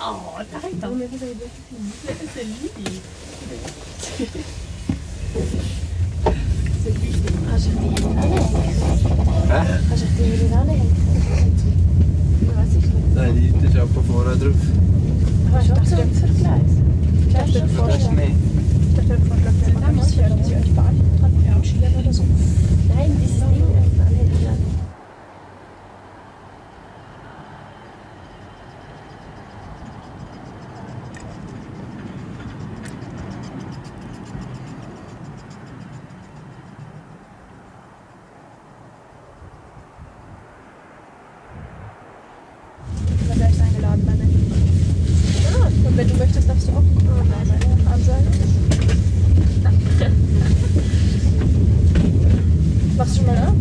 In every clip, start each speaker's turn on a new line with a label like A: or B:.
A: Oh,
B: t'arrêtes, hein. Mais vous avez bien möchtest, darfst du auch äh, ansagen. Machst du schon mal ab?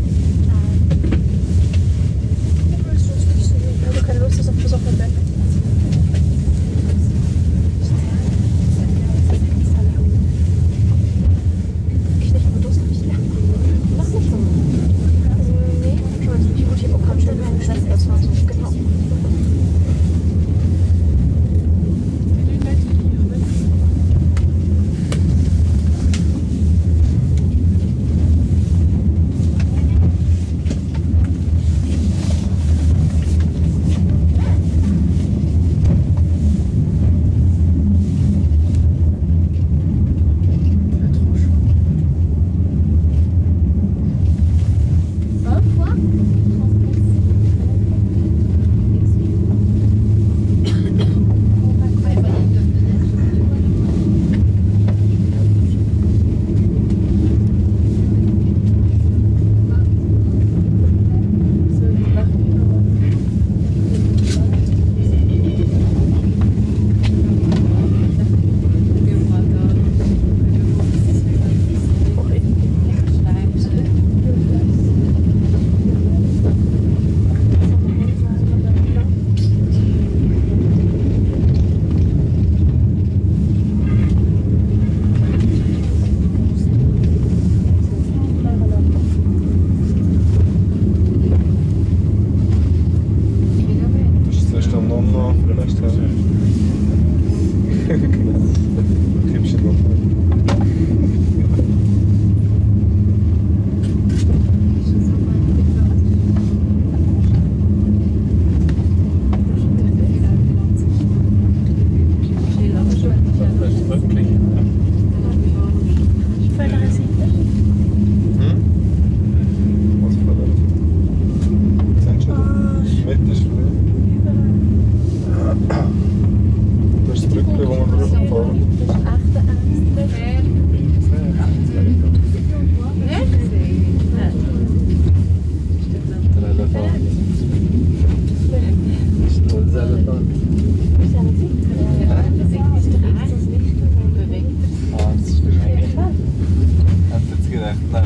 C: Jetzt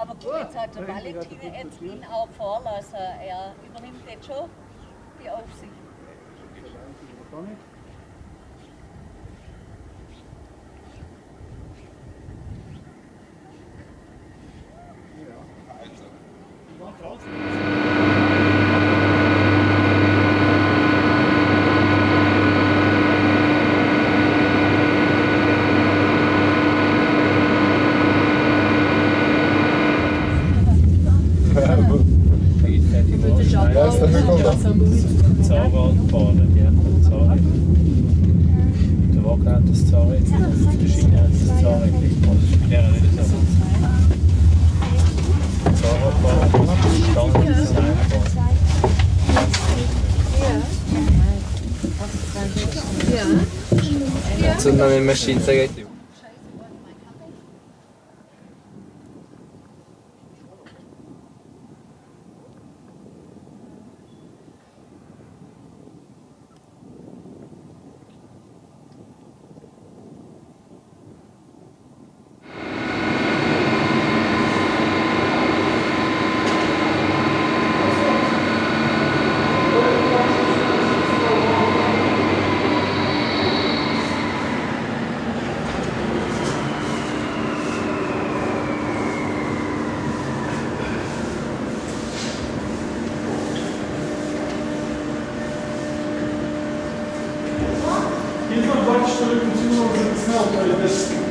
D: Aber gut, jetzt hat der Valentin jetzt ihn auch vorlassen. Er übernimmt jetzt schon die Aufsicht.
C: Ja, Hügel.
E: Zahnradbahn, die haben einen Zahnrad. Der Wagen hat das Zahnrad, auf der Schiene hat das Zahnrad liegt. Ja, nicht so. Zahnradbahn, Standard-Zahnradbahn.
B: Ja.
C: Jetzt sind wir mit der Maschine, sag ich dir. 524 континуум записал проект.